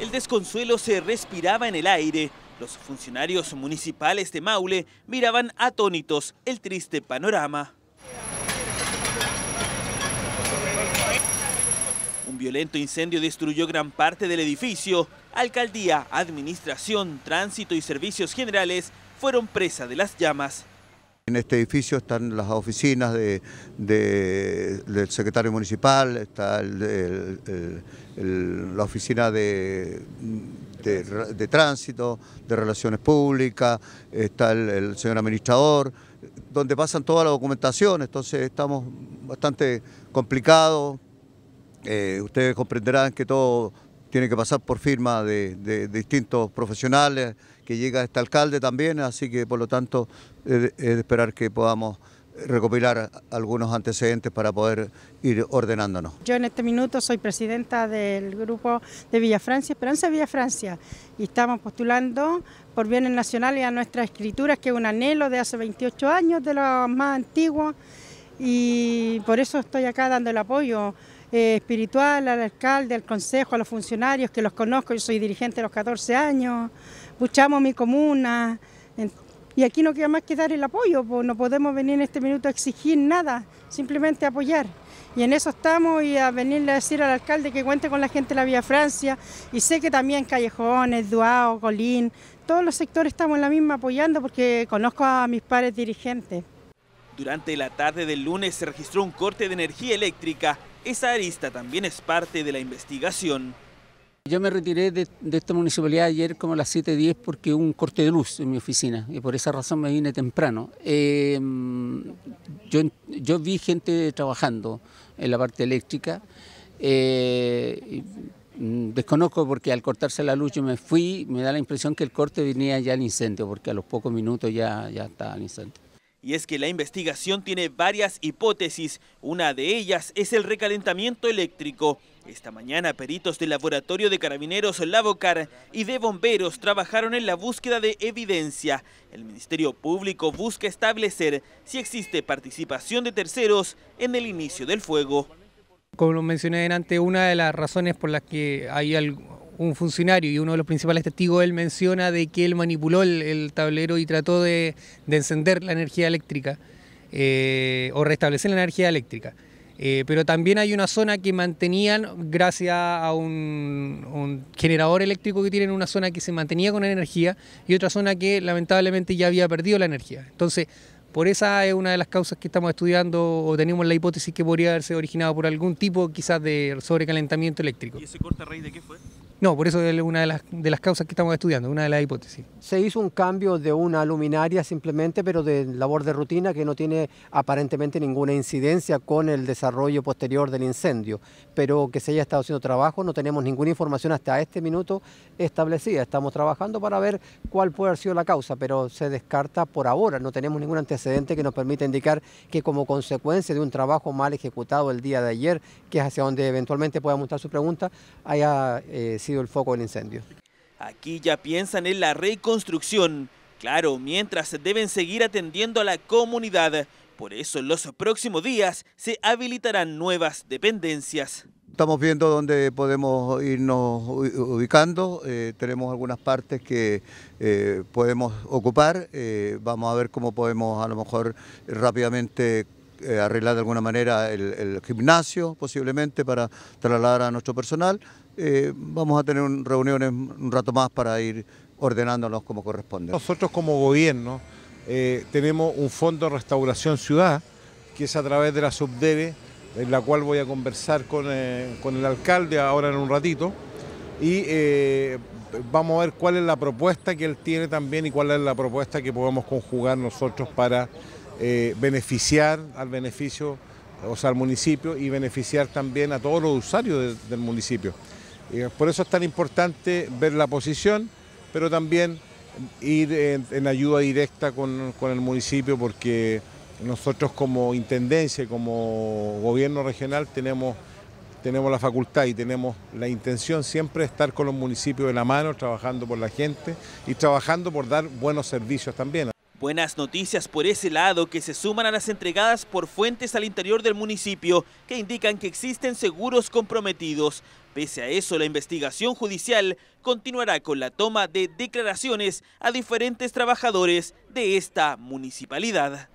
El desconsuelo se respiraba en el aire. Los funcionarios municipales de Maule miraban atónitos el triste panorama. Un violento incendio destruyó gran parte del edificio. Alcaldía, administración, tránsito y servicios generales fueron presa de las llamas. En este edificio están las oficinas del secretario municipal, está la oficina de, tránsito, de relaciones públicas, está el, señor administrador, donde pasan toda la documentación, entonces estamos bastante complicados. Eh, ustedes comprenderán que todo tiene que pasar por firma de, distintos profesionales, que llega este alcalde también, así que por lo tanto es de esperar que podamos recopilar algunos antecedentes para poder ir ordenándonos. Yo en este minuto soy presidenta del grupo de Villa Francia, Esperanza Villa Francia, y estamos postulando por bienes nacionales a nuestras escrituras, que es un anhelo de hace 28 años, de los más antiguos, y por eso estoy acá dando el apoyo eh, espiritual al alcalde, al consejo, a los funcionarios que los conozco, yo soy dirigente de los 14 años, luchamos mi comuna y aquí no queda más que dar el apoyo, pues no podemos venir en este minuto a exigir nada, simplemente apoyar. Y en eso estamos y a venirle a decir al alcalde que cuente con la gente de la Vía Francia y sé que también Callejones, Duao, Colín, todos los sectores estamos en la misma apoyando porque conozco a mis pares dirigentes. Durante la tarde del lunes se registró un corte de energía eléctrica. Esa arista también es parte de la investigación. Yo me retiré de, esta municipalidad ayer como a las 7.10 porque hubo un corte de luz en mi oficina y por esa razón me vine temprano. Yo, yo, vi gente trabajando en la parte eléctrica. Eh, desconozco porque al cortarse la luz yo me fui, me da la impresión que el corte venía ya al incendio porque a los pocos minutos ya, ya estaba el incendio y es que la investigación tiene varias hipótesis. Una de ellas es el recalentamiento eléctrico. Esta mañana peritos del laboratorio de carabineros Lavocar y de bomberos trabajaron en la búsqueda de evidencia. El Ministerio Público busca establecer si existe participación de terceros en el inicio del fuego. Como mencioné antes, una de las razones por las que hay un funcionario y uno de los principales testigos, él menciona de que él manipuló el, tablero y trató de, encender la energía eléctrica eh, o restablecer la energía eléctrica. Eh, pero también hay una zona que mantenían, gracias a un, generador eléctrico que tienen, una zona que se mantenía con energía y otra zona que lamentablemente ya había perdido la energía. Entonces, por esa es una de las causas que estamos estudiando o tenemos la hipótesis que podría haberse originado por algún tipo quizás de sobrecalentamiento eléctrico. ¿Y ese corte raíz de qué fue? No, por eso es una de las, de las causas que estamos estudiando, una de las hipótesis. Se hizo un cambio de una luminaria simplemente, pero de labor de rutina que no tiene aparentemente ninguna incidencia con el desarrollo posterior del incendio, pero que se haya estado haciendo trabajo, no tenemos ninguna información hasta este minuto establecida. Estamos trabajando para ver cuál puede haber sido la causa, pero se descarta por ahora, no tenemos ningún antecedente que nos permita indicar que como consecuencia de un trabajo mal ejecutado el día de ayer, que es hacia donde eventualmente pueda mostrar su pregunta, haya... Eh, sido el foco del incendio. Aquí ya piensan en la reconstrucción. Claro, mientras deben seguir atendiendo a la comunidad. Por eso en los próximos días se habilitarán nuevas dependencias. Estamos viendo dónde podemos irnos ubicando, eh, tenemos algunas partes que eh, podemos ocupar, eh, vamos a ver cómo podemos a lo mejor rápidamente arreglar de alguna manera el, gimnasio posiblemente para trasladar a nuestro personal. Eh, vamos a tener reuniones un rato más para ir ordenándonos como corresponde. Nosotros como gobierno eh, tenemos un fondo de restauración ciudad, que es a través de la subdebe, en la cual voy a conversar con, eh, con el alcalde ahora en un ratito, y vamos a ver cuál es la propuesta que él tiene también y cuál es la propuesta que podemos conjugar nosotros para beneficiar al beneficio, o sea, al municipio y beneficiar también a todos los usuarios del municipio por eso es tan importante ver la posición, pero también ir en, ayuda directa con, el municipio porque nosotros como intendencia como gobierno regional tenemos, tenemos la facultad y tenemos la intención siempre de estar con los municipios de la mano, trabajando por la gente y trabajando por dar buenos servicios también. Buenas noticias por ese lado que se suman a las entregadas por fuentes al interior del municipio que indican que existen seguros comprometidos. Pese a eso, la investigación judicial continuará con la toma de declaraciones a diferentes trabajadores de esta municipalidad.